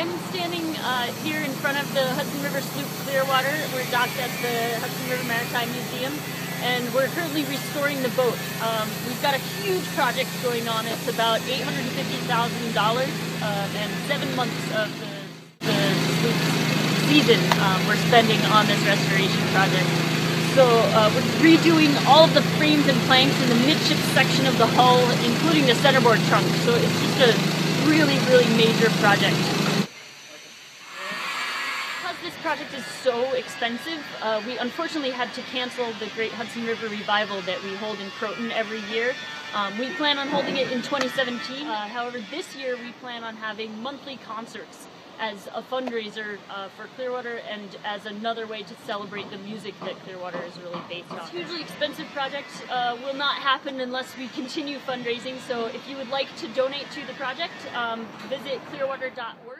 I'm standing uh, here in front of the Hudson River Sloop Clearwater. We're docked at the Hudson River Maritime Museum, and we're currently restoring the boat. Um, we've got a huge project going on. It's about $850,000 uh, and seven months of the, the season um, we're spending on this restoration project. So uh, we're redoing all of the frames and planks in the midship section of the hull, including the centerboard trunk. So it's just a really, really major project. Because this project is so expensive, uh, we unfortunately had to cancel the Great Hudson River Revival that we hold in Croton every year. Um, we plan on holding it in 2017. Uh, however, this year we plan on having monthly concerts as a fundraiser uh, for Clearwater and as another way to celebrate the music that Clearwater is really based on. This hugely expensive project uh, will not happen unless we continue fundraising, so if you would like to donate to the project, um, visit clearwater.org.